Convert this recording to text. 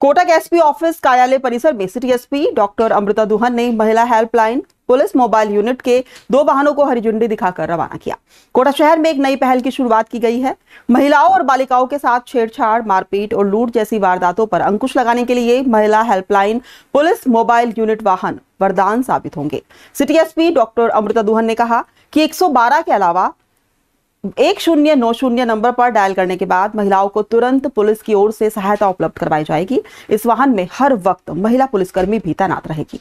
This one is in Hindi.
कोटक एसपी ऑफ़िस कार्यालय परिसर में city SP doctor Amrita Duhan ने महिला हेल्पलाइन, पुलिस मोबाइल यूनिट के दो वाहनों को हरी झंडी दिखाकर रवाना किया। कोटा शहर में एक नई पहल की शुरुआत की गई है। महिलाओं और बालिकाओं के साथ छेड़छाड़, मारपीट और लूट जैसी वारदातों पर अंकुश लगाने के लिए महिला हेल्पलाइन, पुलिस मोबाइल यूनिट वाहन वरदान साबित होंगे। City SP doctor Amrita Duhan ने कहा कि 112 के अलावा एक शून्य, नौ शून्य नंबर पर डायल करने के बाद महिलाओं को तुरंत पुलिस की ओर से सहायता उपलब्ध करवाई जाएगी। इस वाहन में हर वक्त महिला पुलिसकर्मी भी तैनात रहेगी।